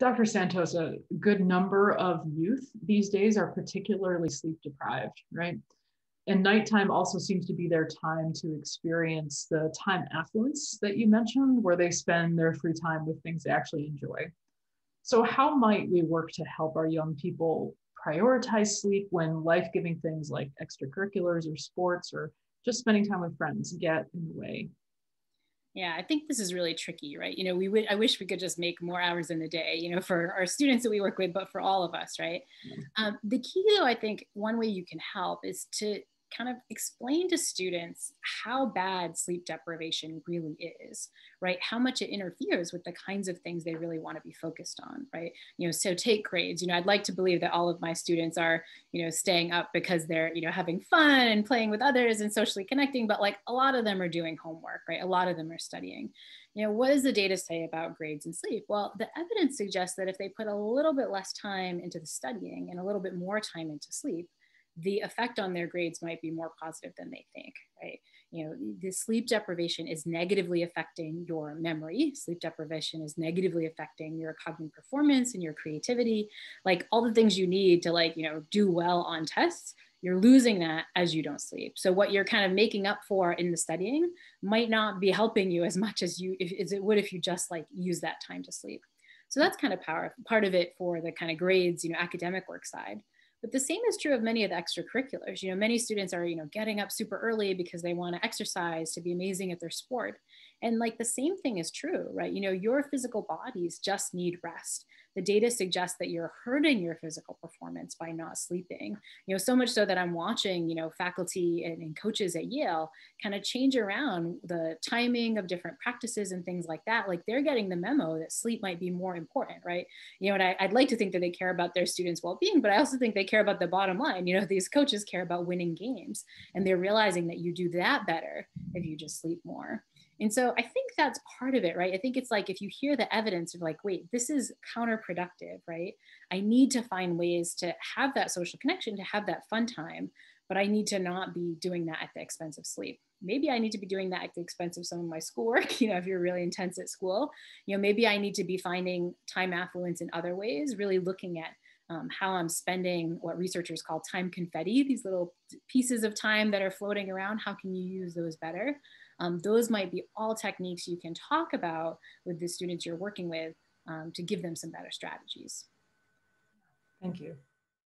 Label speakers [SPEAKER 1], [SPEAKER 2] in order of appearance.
[SPEAKER 1] Dr. Santos, a good number of youth these days are particularly sleep deprived, right? And nighttime also seems to be their time to experience the time affluence that you mentioned, where they spend their free time with things they actually enjoy. So, how might we work to help our young people prioritize sleep when life giving things like extracurriculars or sports or just spending time with friends get in the way?
[SPEAKER 2] Yeah, I think this is really tricky, right? You know, we would I wish we could just make more hours in the day, you know, for our students that we work with, but for all of us, right? Um, the key, though, I think one way you can help is to kind of explain to students how bad sleep deprivation really is, right? How much it interferes with the kinds of things they really want to be focused on, right? You know, so take grades. You know, I'd like to believe that all of my students are, you know, staying up because they're, you know, having fun and playing with others and socially connecting, but like a lot of them are doing homework, right? A lot of them are studying. You know, what does the data say about grades and sleep? Well, the evidence suggests that if they put a little bit less time into the studying and a little bit more time into sleep, the effect on their grades might be more positive than they think, right? You know, the sleep deprivation is negatively affecting your memory. Sleep deprivation is negatively affecting your cognitive performance and your creativity, like all the things you need to like, you know, do well on tests. You're losing that as you don't sleep. So what you're kind of making up for in the studying might not be helping you as much as you if, as it would if you just like use that time to sleep. So that's kind of power, part of it for the kind of grades, you know, academic work side. But the same is true of many of the extracurriculars. You know, many students are, you know, getting up super early because they want to exercise to be amazing at their sport. And like the same thing is true, right? You know, your physical bodies just need rest. The data suggests that you're hurting your physical performance by not sleeping. You know, so much so that I'm watching, you know, faculty and, and coaches at Yale kind of change around the timing of different practices and things like that. Like they're getting the memo that sleep might be more important, right? You know, and I, I'd like to think that they care about their students' well-being, but I also think they care about the bottom line. You know, these coaches care about winning games and they're realizing that you do that better if you just sleep more. And so I think that's part of it, right? I think it's like if you hear the evidence of like, wait, this is counterproductive, right? I need to find ways to have that social connection, to have that fun time, but I need to not be doing that at the expense of sleep. Maybe I need to be doing that at the expense of some of my schoolwork, you know, if you're really intense at school. You know, maybe I need to be finding time affluence in other ways, really looking at um, how I'm spending what researchers call time confetti, these little pieces of time that are floating around. How can you use those better? Um, those might be all techniques you can talk about with the students you're working with um, to give them some better strategies.
[SPEAKER 1] Thank you.